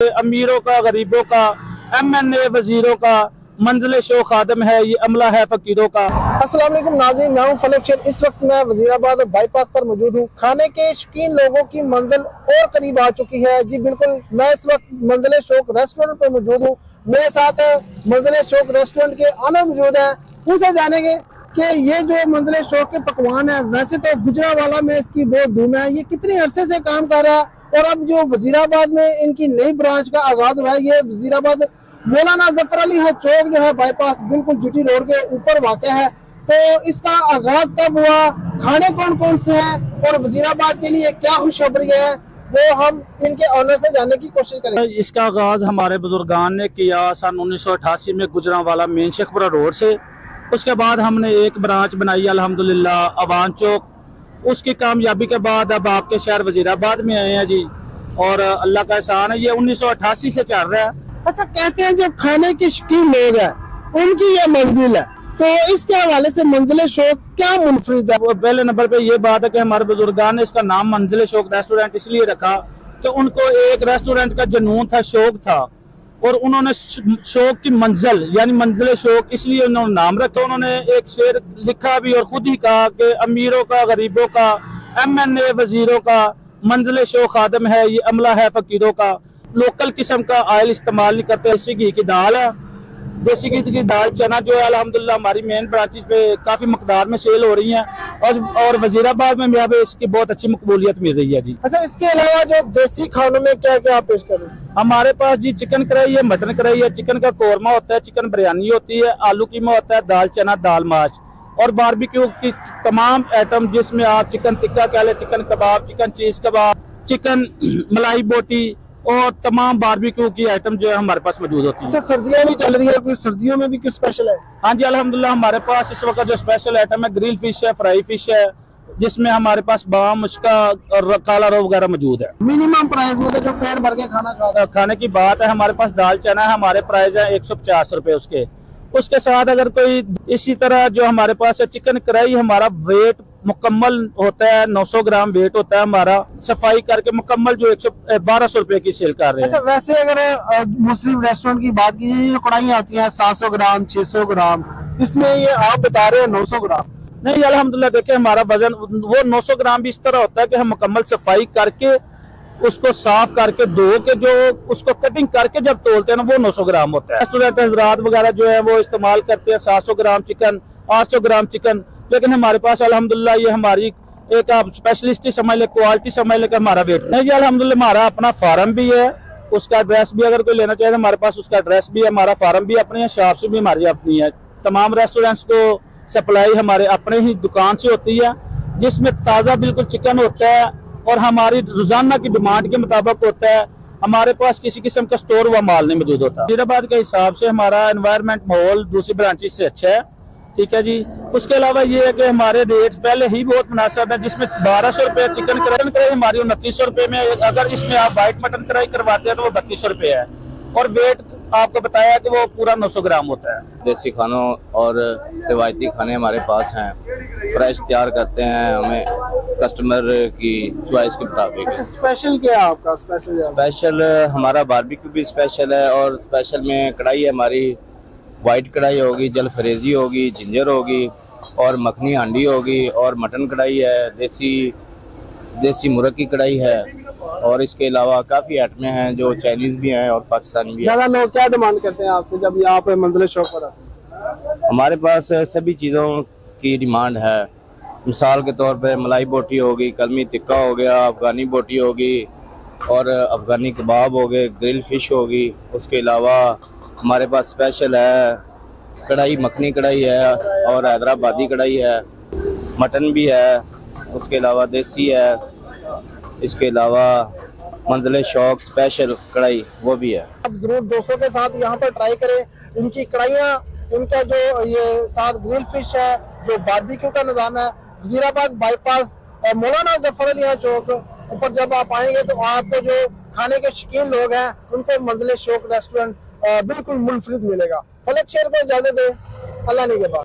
अमीरों का, गरीबों का एम एन ए वजीरों का, मंजिल शो खादम है, ये अमला है फकीरों का। वालेकुम नाज़रीन, मैं हूँ फलक शेर। इस वक्त मैं वजीराबाद बाईपास पर मौजूद हूँ। खाने के शौकीन लोगों की मंजिल और करीब आ चुकी है। जी बिल्कुल, मैं इस वक्त मंजिल शौक रेस्टोरेंट पर मौजूद हूँ। मेरे साथ मंजिल शौक रेस्टोरेंट के आना मौजूद है। उनसे जानेंगे कि ये जो मंजिल शौक के पकवान है, वैसे तो गुजरावाला में इसकी बहुत धूम है। ये कितने अरसे से काम कर रहा है? और अब जो वजीराबाद में इनकी नई ब्रांच का आगाज़ हुआ है, ये वजीराबाद मौलाना ज़फ़र अली है, चौक जो है बाईपास बिल्कुल जीटी रोड के ऊपर वाक़ है। तो इसका आगाज़ कब हुआ? खाने कौन कौन से हैं? और वजीराबाद के लिए क्या खुशखबरी है? वो हम इनके ऑनर से जानने की कोशिश करेंगे। इसका आगाज़ हमारे बुजुर्गान ने किया सन उन्नीस सौ अठासी में गुजरावाला मेन शेखपुरा रोड से। उसके बाद हमने एक ब्रांच बनाई, अल्हम्दुलिल्लाह, अवान चौक। उसकी कामयाबी के बाद अब आपके शहर वजीराबाद में आए हैं जी। और अल्लाह का एहसान है ये उन्नीस सौ अठासी से चल रहा है। अच्छा कहते हैं जो खाने के शौकीन लोग हैं उनकी ये मंजिल है। तो इसके हवाले से मंजिल शौक क्या मुनफरद है? पहले नंबर पे ये बात है कि हमारे बुजुर्गान ने इसका नाम मंजिल शौक रेस्टोरेंट इसलिए रखा कि उनको एक रेस्टोरेंट का जुनून था शौक था। और उन्होंने शोक की मंजिल, यानी मंजिल शोक, इसलिए उन्होंने नाम रखा। उन्होंने एक शेर लिखा भी और खुद ही कहा कि अमीरों का, गरीबों का एम एन ए वजीरों का, मंजिल शोक आदम है, ये अमला है फकीरों का। लोकल किस्म का आयल इस्तेमाल नहीं करते, ऐसी घी की दाल है। देसी घी की दाल चना जो है अलहमदिल्ला हमारी मेन ब्रांचेस पे काफ़ी मकदार में सेल हो रही है और और वजीराबाद में भी अब इसकी बहुत अच्छी मकबूलियत मिल रही है जी। अच्छा इसके अलावा जो देसी खानों में क्या क्या पेश करें हमारे पास जी चिकन कढ़ाई है मटन कढ़ाई है चिकन का कोरमा होता है चिकन बिरयानी होती है आलू कीमा होता है दाल चना दाल माश। और बारबेक्यू की तमाम आइटम जिसमें आप चिकन टिक्का कह ले chicken kebab chicken cheese kebab chicken malai boti और तमाम बारबेक्यू की आइटम जो है हमारे पास मौजूद होती है। अच्छा सर्दियाँ भी चल रही है कुछ सर्दियों में भी कुछ स्पेशल है? हाँ जी अल्हम्दुलिल्लाह हमारे पास इस वक्त जो स्पेशल आइटम है ग्रिल फ़िश है फ्राई फ़िश है जिसमें हमारे पास बाम मुश्का और काला रो वगैरह मौजूद है। मिनिमम प्राइस मतलब जो पेट भर के खाना खा खाने की बात है हमारे पास दाल चना है हमारे प्राइस है एक सौ पचास रूपए उसके। उसके साथ अगर कोई इसी तरह जो हमारे पास है चिकन कढ़ाई हमारा वेट मुकम्मल होता है 900 ग्राम वेट होता है हमारा। सफ़ाई करके मुकम्मल जो एक सौ बारह सौ रूपए की सेल कर रहे हैं। अच्छा वैसे अगर मुस्लिम रेस्टोरेंट की बात की जो कढ़ाई आती हैं 700 ग्राम 600 ग्राम इसमें ये आप बता रहे हो 900 ग्राम? नहीं अल्हम्दुलिल्लाह देखे हमारा वज़न वो 900 ग्राम भी इस तरह होता है कि हम मुकम्मल सफ़ाई करके उसको साफ़ करके धो के जो उसको कटिंग करके जब तोलते हैं ना वो 900 ग्राम होता है। रेस्टोरेंट हजरात वगैरह जो है वो इस्तेमाल करते हैं 700 ग्राम चिकन 800 ग्राम चिकन लेकिन हमारे पास अल्हम्दुलिल्लाह ये हमारी एक आप स्पेशलिस्ट ही समझ ले क्वालिटी समझ ले कि हमारा वेट नहीं जी अल्हम्दुलिल्लाह हमारा अपना फार्म भी है, उसका एड्रेस भी अगर कोई लेना चाहे तो हमारे पास उसका एड्रेस भी है, हमारा फार्म भी अपनी है शॉप भी हमारी अपनी है। तमाम रेस्टोरेंट्स को सप्लाई हमारे अपने ही दुकान से होती है, जिसमें ताज़ा बिल्कुल चिकन होता है और हमारी रोज़ाना की डिमांड के मुताबिक होता है। हमारे पास किसी किस्म का स्टोर हुआ, माल नहीं मौजूद होता। हैदराबाद के हिसाब से हमारा एनवायरनमेंट माहौल, दूसरी ब्रांचेज से अच्छा है। ठीक है जी। उसके अलावा ये है कि हमारे रेट पहले ही बहुत मुनासिब है जिसमें बारह सौ रुपये चिकन कढ़ाई कढ़ाई हमारी उनतीस सौ रुपये में अगर इसमें आप व्हाइट मटन कढ़ाई करवाते हैं तो वो बत्तीस सौ रुपये है। और वेट आपको बताया कि वो पूरा 900 ग्राम होता है। देसी खानों और रिवायती खाने हमारे पास हैं। फ्रेश तैयार करते हैं हमें कस्टमर की चॉइस के मुताबिक। स्पेशल क्या है आपका? स्पेशल स्पेशल हमारा बारबेक्यू भी स्पेशल है और स्पेशल में कढ़ाई है हमारी। वाइट कढ़ाई होगी जल फरेजी होगी जिंजर होगी और मखनी हांडी होगी और मटन कढ़ाई है देसी देसी मुर्ग की कढ़ाई है और इसके अलावा काफ़ी आइटमें हैं जो चाइनीज़ भी हैं और पाकिस्तानी भी हैं। ज़्यादा लोग क्या डिमांड करते हैं आपसे जब यहाँ पे मंजिल शौक पर आते हैं? हमारे पास सभी चीज़ों की डिमांड है। मिसाल के तौर पे मलाई बोटी होगी कलमी टिक्का हो गया अफगानी बोटी होगी और अफगानी कबाब हो गए ग्रिल फ़िश होगी उसके अलावा हमारे पास स्पेशल है, कढ़ाई, मखनी कढ़ाई है और हैदराबादी कढ़ाई है। मटन भी है, उसके अलावा देसी है, इसके अलावा मंजिल शौक स्पेशल कढ़ाई, वो भी है। आप ज़रूर दोस्तों के साथ यहाँ पर ट्राई करें। इनकी कढ़ाइयाँ, इनका जो ये साथ ग्रिल फ़िश है, जो बारबेक्यू का निज़ाम है, वजीराबाद बाईपास मौलाना ज़फ़र अली चौक। ऊपर जब आप आएँगे तो आपको जो खाने के शौकीन लोग हैं, उनको मंजिल शौक रेस्टोरेंट बिल्कुल मुनफरद मिलेगा। फलक शेयर को इजाज़त है अल्लाह ने के बाद।